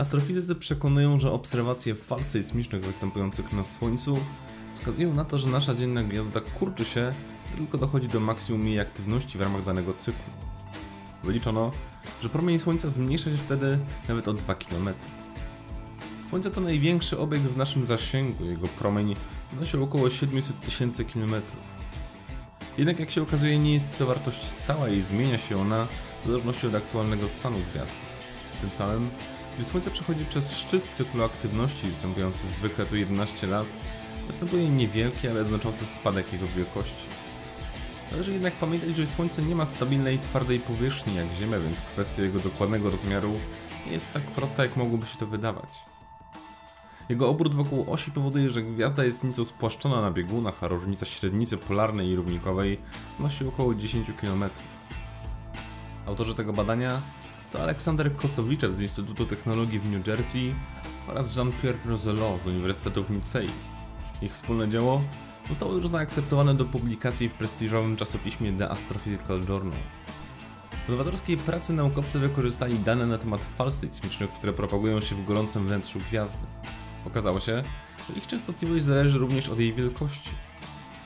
Astrofizycy przekonują, że obserwacje fal sejsmicznych występujących na Słońcu wskazują na to, że nasza dzienna gwiazda kurczy się, tylko dochodzi do maksimum jej aktywności w ramach danego cyklu. Wyliczono, że promień Słońca zmniejsza się wtedy nawet o 2 km. Słońce to największy obiekt w naszym zasięgu, jego promień wynosi około 700 tysięcy km. Jednak jak się okazuje nie jest to wartość stała i zmienia się ona w zależności od aktualnego stanu gwiazd. Tym samym, gdy Słońce przechodzi przez szczyt cyklu aktywności występujący zwykle co 11 lat, następuje niewielki, ale znaczący spadek jego wielkości. Należy jednak pamiętać, że Słońce nie ma stabilnej, twardej powierzchni jak Ziemia, więc kwestia jego dokładnego rozmiaru nie jest tak prosta, jak mogłoby się to wydawać. Jego obrót wokół osi powoduje, że gwiazda jest nieco spłaszczona na biegunach, a różnica średnicy polarnej i równikowej nosi około 10 km. Autorzy tego badania to Aleksander Kosowiczew z Instytutu Technologii w New Jersey oraz Jean-Pierre Roselot z Uniwersytetu w Nicei. Ich wspólne dzieło zostało już zaakceptowane do publikacji w prestiżowym czasopiśmie The Astrophysical Journal. W nowatorskiej pracy naukowcy wykorzystali dane na temat fal sejsmicznych, które propagują się w gorącym wnętrzu gwiazdy. Okazało się, że ich częstotliwość zależy również od jej wielkości.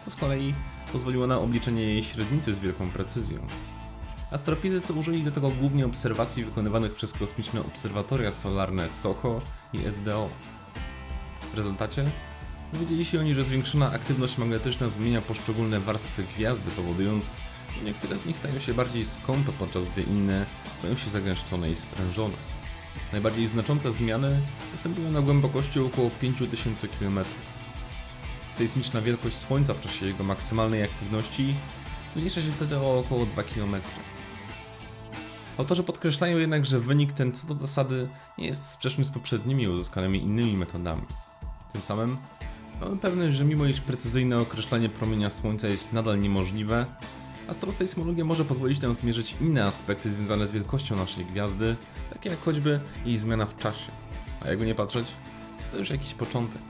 To z kolei pozwoliło na obliczenie jej średnicy z wielką precyzją. Astrofizycy użyli do tego głównie obserwacji wykonywanych przez kosmiczne obserwatoria solarne SOHO i SDO. W rezultacie dowiedzieli się oni, że zwiększona aktywność magnetyczna zmienia poszczególne warstwy gwiazdy, powodując, że niektóre z nich stają się bardziej skąpe, podczas gdy inne stają się zagęszczone i sprężone. Najbardziej znaczące zmiany występują na głębokości około 5000 km. Sejsmiczna wielkość Słońca w czasie jego maksymalnej aktywności zmniejsza się wtedy o około 2 km. Autorzy podkreślają jednak, że wynik ten co do zasady nie jest sprzeczny z poprzednimi uzyskanymi innymi metodami. Tym samym mamy pewność, że mimo iż precyzyjne określenie promienia Słońca jest nadal niemożliwe, astrosejsmologia może pozwolić nam zmierzyć inne aspekty związane z wielkością naszej gwiazdy, takie jak choćby jej zmiana w czasie. A jakby nie patrzeć, jest to już jakiś początek.